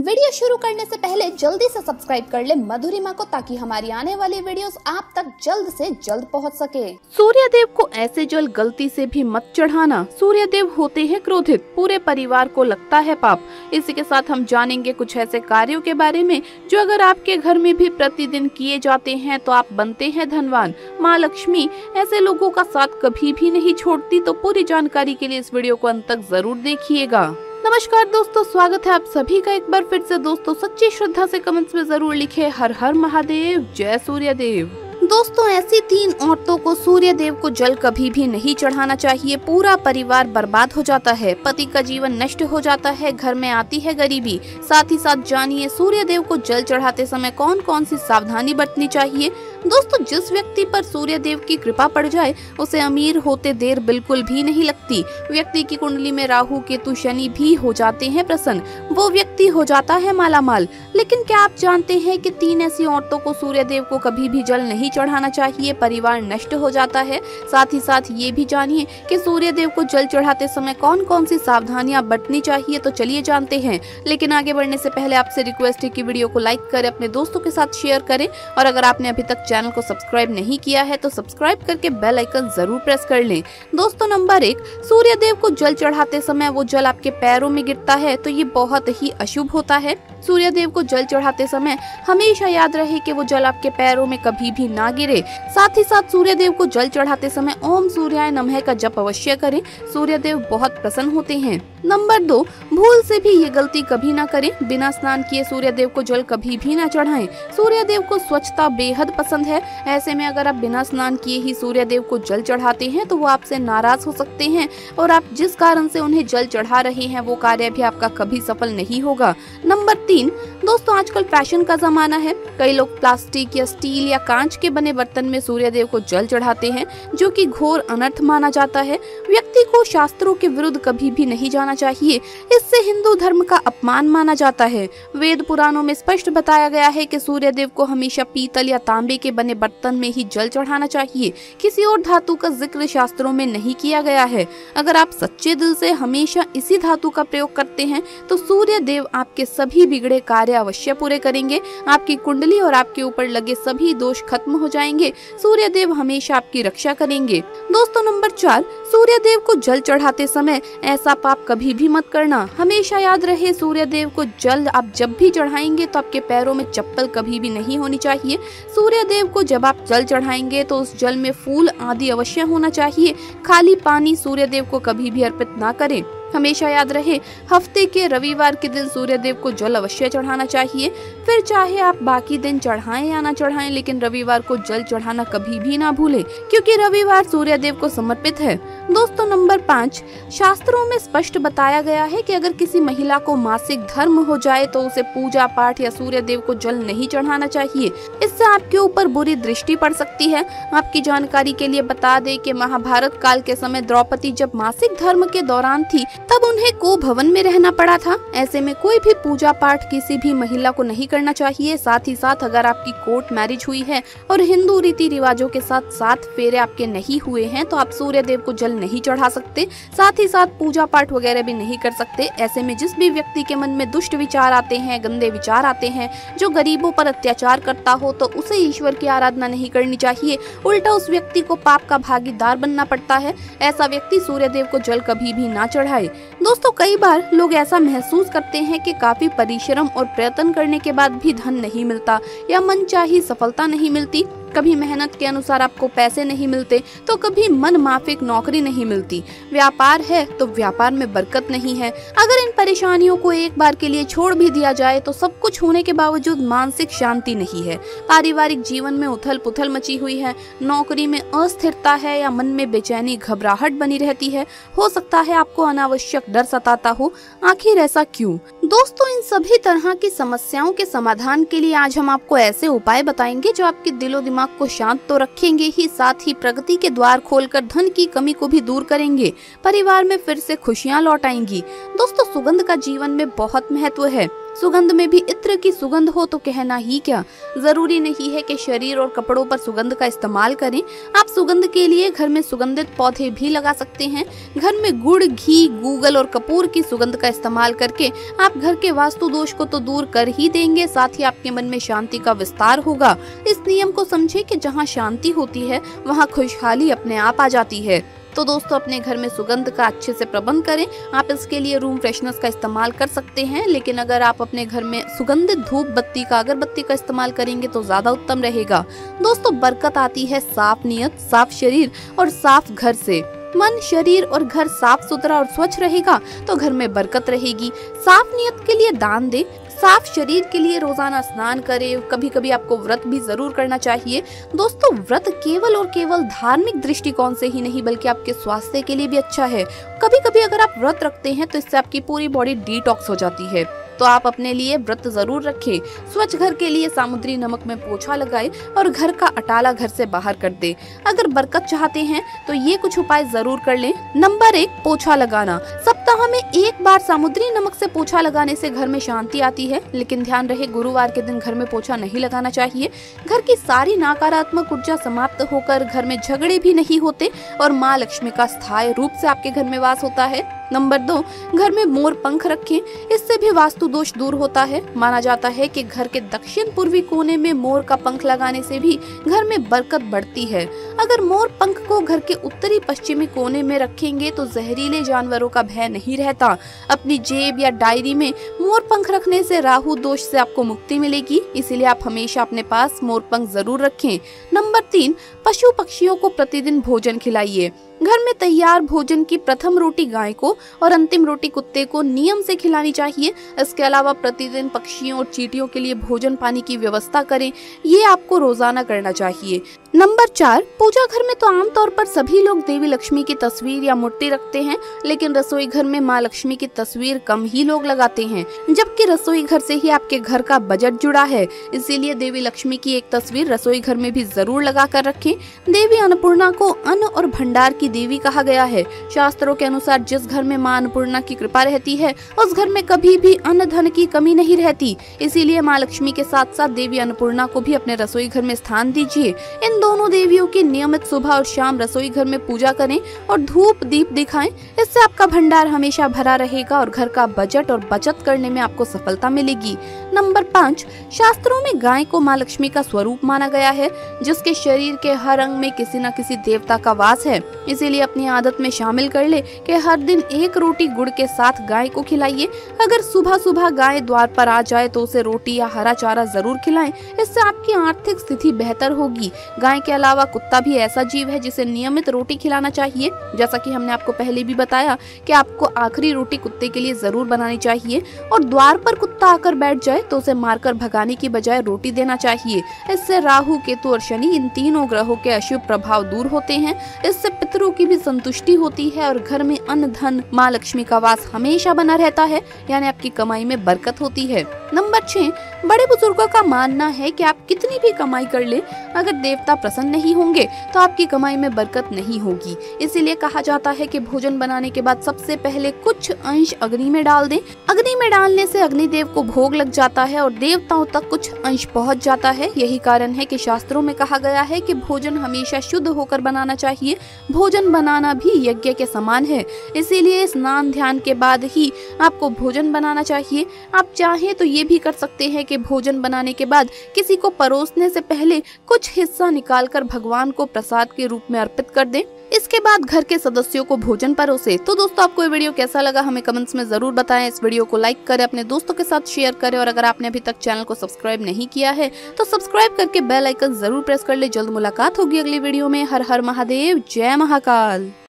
Video शुरू करने से पहले जल्दी से सब्सक्राइब कर ले मधुरिमा को, ताकि हमारी आने वाली वीडियोस आप तक जल्द से जल्द पहुँच सके। सूर्य देव को ऐसे जल गलती से भी मत चढ़ाना। सूर्य देव होते हैं क्रोधित। पूरे परिवार को लगता है पाप। इसी के साथ हम जानेंगे कुछ ऐसे कार्यों के बारे में, जो अगर आपके घर में भी प्रतिदिन किए जाते हैं तो आप बनते हैं धनवान। माँ लक्ष्मी, ऐसे लोगों का साथ कभी भी नहीं छोड़ती तो पूरी जानकारी के लिए इस वीडियो को अंत तक ज़रूर देखिएगा। नमस्कार दोस्तों, स्वागत है आप सभी का एक बार फिर से। दोस्तों, सच्ची श्रद्धा से कमेंट्स में ज़रूर लिखे, हर हर महादेव, जय सूर्य देव दोस्तों, ऐसी तीन औरतों को सूर्य देव को जल कभी भी नहीं चढ़ाना चाहिए। पूरा परिवार बर्बाद हो जाता है, पति का जीवन नष्ट हो जाता है, घर में आती है गरीबी। साथ ही साथ जानिए सूर्य देव को जल चढ़ाते समय कौन कौन सी सावधानी बरतनी चाहिए? दोस्तों, जिस व्यक्ति पर सूर्य देव की कृपा पड़ जाए, उसे अमीर होते देर बिल्कुल भी नहीं लगती। व्यक्ति की कुंडली में राहु, केतु, शनि भी हो जाते हैं प्रसन्न। वो व्यक्ति हो जाता है मालामाल। लेकिन क्या आप जानते हैं कि तीन ऐसी औरतों को सूर्य देव को कभी भी जल नहीं चढ़ाना चाहिए? परिवार नष्ट हो जाता है। साथ ही साथ ये भी जानिए कि सूर्य देव को जल चढ़ाते समय कौन कौन सी सावधानियाँ बरतनी चाहिए तो चलिए जानते हैं। लेकिन आगे बढ़ने से पहले आपसे रिक्वेस्ट है कि वीडियो को लाइक करें, अपने दोस्तों के साथ शेयर करें। और अगर आपने अभी तक चैनल को सब्सक्राइब नहीं किया है तो सब्सक्राइब करके बेल आइकन ज़रूर प्रेस कर लें। दोस्तों नंबर एक सूर्य देव को जल चढ़ाते समय वो जल आपके पैरों में गिरता है तो ये बहुत ही अशुभ होता है। सूर्य देव को जल चढ़ाते समय हमेशा याद रहे कि वो जल आपके पैरों में कभी भी ना गिरे। साथ ही साथ सूर्य देव को जल चढ़ाते समय ओम सूर्याय नमः का जप अवश्य करें। सूर्य देव बहुत प्रसन्न होते हैं। नंबर दो, भूल से भी ये गलती कभी ना करें। बिना स्नान किए सूर्य देव को जल कभी भी ना चढ़ाएँ। सूर्य देव को स्वच्छता बेहद पसंद है। ऐसे में अगर आप बिना स्नान किए ही सूर्य देव को जल चढ़ाते हैं तो वो आपसे नाराज़ हो सकते हैं। और आप जिस कारण से उन्हें जल चढ़ा रहे हैं, वो कार्य भी आपका कभी सफल नहीं होगा। नंबर तीन, दोस्तों, आजकल फ़ैशन का जमाना है। कई लोग प्लास्टिक या स्टील या कांच के बने बर्तन में सूर्य देव को जल चढ़ाते हैं, जो की घोर अनर्थ माना जाता है। व्यक्ति को शास्त्रों के विरुद्ध कभी भी नहीं जाना चाहिए। इससे हिंदू धर्म का अपमान माना जाता है। वेद पुराणों में स्पष्ट बताया गया है कि सूर्य देव को हमेशा पीतल या तांबे के बने बर्तन में ही जल चढ़ाना चाहिए। किसी और धातु का ज़िक्र शास्त्रों में नहीं किया गया है। अगर आप सच्चे दिल से हमेशा इसी धातु का प्रयोग करते हैं तो सूर्य देव आपके सभी बिगड़े कार्य अवश्य पूरे करेंगे। आपकी कुंडली और आपके ऊपर लगे सभी दोष खत्म हो जाएँगे। सूर्य देव हमेशा आपकी रक्षा करेंगे। दोस्तों नंबर चार सूर्य देव को जल चढ़ाते समय ऐसा पाप कभी भी मत करना। हमेशा याद रहे सूर्य देव को जल आप जब भी चढ़ाएँगे तो आपके पैरों में चप्पल कभी भी नहीं होनी चाहिए। सूर्य देव को जब आप जल चढ़ाएँगे तो उस जल में फूल आदि अवश्य होना चाहिए। खाली पानी सूर्य देव को कभी भी अर्पित ना करें। हमेशा याद रहे, हफ़्ते के रविवार के दिन सूर्य देव को जल अवश्य चढ़ाना चाहिए। फिर चाहे आप बाकी दिन चढ़ाएँ या ना चढ़ाएँ, लेकिन रविवार को जल चढ़ाना कभी भी ना भूलें, क्योंकि रविवार सूर्य देव को समर्पित है। दोस्तों, नंबर पाँच, शास्त्रों में स्पष्ट बताया गया है कि अगर किसी महिला को मासिक धर्म हो जाए तो उसे पूजा पाठ या सूर्य देव को जल नहीं चढ़ाना चाहिए। इससे आपके ऊपर बुरी दृष्टि पड़ सकती है। आपकी जानकारी के लिए बता दे कि महाभारत काल के समय द्रौपदी जब मासिक धर्म के दौरान थी, तब उन्हें को भवन में रहना पड़ा था। ऐसे में कोई भी पूजा पाठ किसी भी महिला को नहीं करना चाहिए। साथ ही साथ अगर आपकी कोर्ट मैरिज हुई है और हिंदू रीति रिवाजों के साथ सात फेरे आपके नहीं हुए हैं तो आप सूर्य देव को जल नहीं चढ़ा सकते। साथ ही साथ पूजा पाठ वगैरह भी नहीं कर सकते। ऐसे में जिस भी व्यक्ति के मन में दुष्ट विचार आते हैं, गंदे विचार आते हैं, जो गरीबों पर अत्याचार करता हो तो उसे ईश्वर की आराधना नहीं करनी चाहिए। उल्टा उस व्यक्ति को पाप का भागीदार बनना पड़ता है। ऐसा व्यक्ति सूर्य देव को जल कभी भी ना चढ़ाए। दोस्तों, कई बार लोग ऐसा महसूस करते हैं कि काफ़ी परिश्रम और प्रयत्न करने के बाद भी धन नहीं मिलता या मन चाही सफलता नहीं मिलती। कभी मेहनत के अनुसार आपको पैसे नहीं मिलते तो कभी मन माफिक नौकरी नहीं मिलती। व्यापार है तो व्यापार में बरकत नहीं है। अगर इन परेशानियों को एक बार के लिए छोड़ भी दिया जाए तो सब कुछ होने के बावजूद मानसिक शांति नहीं है। पारिवारिक जीवन में उथल पुथल मची हुई है। नौकरी में अस्थिरता है या मन में बेचैनी, घबराहट बनी रहती है। हो सकता है आपको अनावश्यक डर सताता हो। आखिर ऐसा क्यों? दोस्तों, इन सभी तरह की समस्याओं के समाधान के लिए आज हम आपको ऐसे उपाय बताएँगे जो आपके दिलो दिमाग को शांत तो रखेंगे ही, साथ ही प्रगति के द्वार खोलकर धन की कमी को भी दूर करेंगे। परिवार में फिर से खुशियाँ लौट आएँगी। दोस्तों, सुगंध का जीवन में बहुत महत्व है। सुगंध में भी इत्र की सुगंध हो तो कहना ही क्या? ज़रूरी नहीं है कि शरीर और कपड़ों पर सुगंध का इस्तेमाल करें। आप सुगंध के लिए घर में सुगंधित पौधे भी लगा सकते हैं। घर में गुड़, घी, गूगल और कपूर की सुगंध का इस्तेमाल करके आप घर के वास्तु दोष को तो दूर कर ही देंगे, साथ ही आपके मन में शांति का विस्तार होगा। इस नियम को समझे कि जहाँ शांति होती है, वहाँ खुशहाली अपने आप आ जाती है। तो दोस्तों, अपने घर में सुगंध का अच्छे से प्रबंध करें। आप इसके लिए रूम फ्रेशनर्स का इस्तेमाल कर सकते हैं, लेकिन अगर आप अपने घर में सुगंधित धूप बत्ती का, अगरबत्ती का इस्तेमाल करेंगे तो ज़्यादा उत्तम रहेगा। दोस्तों, बरकत आती है साफ़ नियत, साफ़ शरीर और साफ़ घर से। मन, शरीर और घर साफ़ सुथरा और स्वच्छ रहेगा तो घर में बरकत रहेगी। साफ़ नियत के लिए दान दे, साफ़ शरीर के लिए रोज़ाना स्नान करें कभी कभी आपको व्रत भी ज़रूर करना चाहिए। दोस्तों, व्रत केवल और केवल धार्मिक दृष्टिकोण से ही नहीं, बल्कि आपके स्वास्थ्य के लिए भी अच्छा है। कभी कभी अगर आप व्रत रखते हैं तो इससे आपकी पूरी बॉडी डिटॉक्स हो जाती है। तो आप अपने लिए व्रत ज़रूर रखें। स्वच्छ घर के लिए सामुद्री नमक में पोछा लगाए और घर का अटाला घर से बाहर कर दे। अगर बरकत चाहते हैं तो ये कुछ उपाय ज़रूर कर लें। नंबर एक, पोछा लगाना। सप्ताह में एक बार सामुद्री नमक से पोछा लगाने से घर में शांति आती है, लेकिन ध्यान रहे, गुरुवार के दिन घर में पोछा नहीं लगाना चाहिए। घर की सारी नकारात्मक ऊर्जा समाप्त होकर घर में झगड़े भी नहीं होते और माँ लक्ष्मी का स्थायी रूप से आपके घर में वास होता है। नंबर दो, घर में मोर पंख रखें, इससे भी वास्तु दोष दूर होता है। माना जाता है कि घर के दक्षिण पूर्वी कोने में मोर का पंख लगाने से भी घर में बरकत बढ़ती है। अगर मोर पंख को घर के उत्तरी पश्चिमी कोने में रखेंगे तो जहरीले जानवरों का भय नहीं रहता। अपनी जेब या डायरी में मोर पंख रखने से राहु दोष से आपको मुक्ति मिलेगी, इसीलिए आप हमेशा अपने पास मोर पंख ज़रूर रखें। नंबर तीन, पशु पक्षियों को प्रतिदिन भोजन खिलाइए। घर में तैयार भोजन की प्रथम रोटी गाय को और अंतिम रोटी कुत्ते को नियम से खिलानी चाहिए। इसके अलावा प्रतिदिन पक्षियों और चीटियों के लिए भोजन पानी की व्यवस्था करें। ये आपको रोज़ाना करना चाहिए। नंबर चार, पूजा घर में तो आमतौर पर सभी लोग देवी लक्ष्मी की तस्वीर या मूर्ति रखते हैं, लेकिन रसोई घर में माँ लक्ष्मी की तस्वीर कम ही लोग लगाते हैं, जबकि रसोई घर से ही आपके घर का बजट जुड़ा है। इसीलिए देवी लक्ष्मी की एक तस्वीर रसोई घर में भी ज़रूर लगा कर रखें। देवी अन्नपूर्णा को अन्न और भंडार की देवी कहा गया है। शास्त्रों के अनुसार जिस घर में माँ अन्नपूर्णा की कृपा रहती है, उस घर में कभी भी अन्न धन की कमी नहीं रहती। इसीलिए माँ लक्ष्मी के साथ साथ देवी अन्नपूर्णा को भी अपने रसोई घर में स्थान दीजिए। इन दोनों देवियों की नियमित सुबह और शाम रसोई घर में पूजा करें और धूप, दीप दिखाएँ। इससे आपका भंडार हमेशा भरा रहेगा और घर का बजट और बचत करने में आपको सफलता मिलेगी। नंबर पाँच, शास्त्रों में गाय को माँ लक्ष्मी का स्वरूप माना गया है, जिसके शरीर के हर अंग में किसी न किसी देवता का वास है। इसीलिए अपनी आदत में शामिल कर ले कि हर दिन एक रोटी गुड़ के साथ गाय को खिलाइए। अगर सुबह सुबह गाय द्वार पर आ जाए तो उसे रोटी या हरा चारा ज़रूर खिलाएँ। इससे आपकी आर्थिक स्थिति बेहतर होगी। गाय के अलावा कुत्ता भी ऐसा जीव है जिसे नियमित रोटी खिलाना चाहिए। जैसा कि हमने आपको पहले भी बताया कि आपको आखिरी रोटी कुत्ते के लिए ज़रूर बनानी चाहिए और द्वार पर कुत्ता आकर बैठ जाए तो उसे मारकर भगाने की बजाय रोटी देना चाहिए। इससे राहु, केतु और शनि इन तीनों ग्रहों के अशुभ प्रभाव दूर होते हैं। इससे पितरों की भी संतुष्टि होती है और घर में अन्न, धन, माँ लक्ष्मी का वास हमेशा बना रहता है, यानी आपकी कमाई में बरकत होती है। नंबर छह बड़े बुज़ुर्गों का मानना है कि आप कितनी भी कमाई कर ले, अगर देवता प्रसन्न नहीं होंगे तो आपकी कमाई में बरकत नहीं होगी। इसीलिए कहा जाता है कि भोजन बनाने के बाद सबसे पहले कुछ अंश अग्नि में डाल दें। अग्नि में डालने से अग्निदेव को भोग लग जाता है और देवताओं तक कुछ अंश पहुँच जाता है। यही कारण है कि शास्त्रों में कहा गया है कि भोजन हमेशा शुद्ध होकर बनाना चाहिए। भोजन बनाना भी यज्ञ के समान है। इसीलिए स्नान ध्यान के बाद ही आपको भोजन बनाना चाहिए। आप चाहें तो ये भी कर सकते हैं कि भोजन बनाने के बाद किसी को परोसने से पहले कुछ हिस्सा निकालकर भगवान को प्रसाद के रूप में अर्पित कर दें। इसके बाद घर के सदस्यों को भोजन परोसे। तो दोस्तों, आपको ये वीडियो कैसा लगा हमें कमेंट्स में ज़रूर बताएँ। इस वीडियो को लाइक करें, अपने दोस्तों के साथ शेयर करें और अगर आपने अभी तक चैनल को सब्सक्राइब नहीं किया है तो सब्सक्राइब करके बेल आइकन ज़रूर प्रेस कर ले। जल्द मुलाकात होगी अगली वीडियो में। हर हर महादेव। जय महाकाल।